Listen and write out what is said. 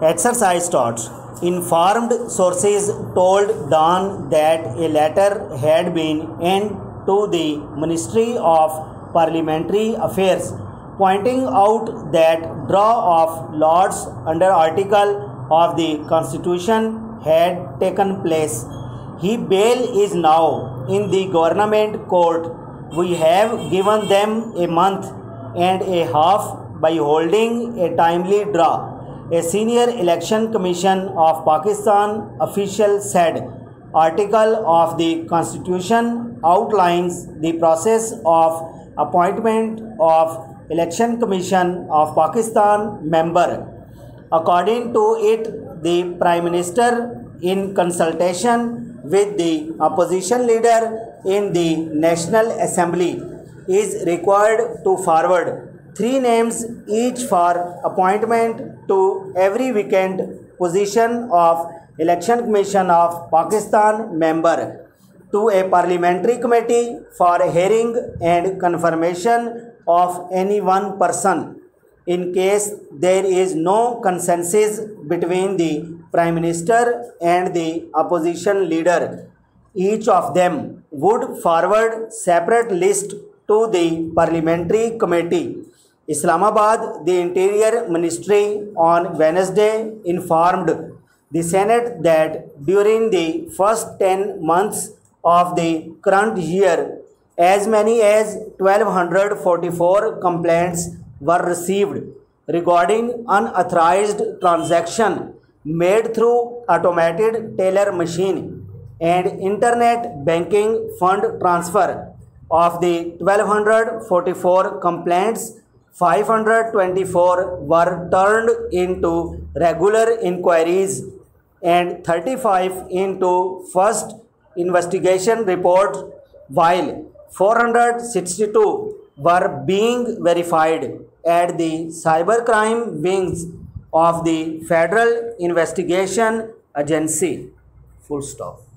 Exercise starts. Informed sources told Dawn that a letter had been sent to the Ministry of Parliamentary Affairs pointing out that draw of Lords under article of the constitution had taken place. He bail is now in the government court. We have given them a month and a half by holding a timely draw a senior election commission of pakistan official said article of the constitution outlines the process of appointment of election commission of pakistan member. According to it the prime minister in consultation with the opposition leader in the national assembly is required to forward three names each for appointment to every vacant position of election commission of pakistan member to a parliamentary committee for hearing and confirmation of any one person in case there is no consensus between the prime minister and the opposition leader. Each of them would forward separate list to the parliamentary committee islamabad the interior ministry on wednesday informed the senate that during the first 10 months of the current year as many as 1244 complaints were received regarding unauthorized transaction made through automated teller machine and internet banking fund transfer of the 1244 complaints 524 were turned into regular inquiries and 35 into first investigation reports while 462 were being verified at the cybercrime wings of the Federal Investigation Agency. Full stop.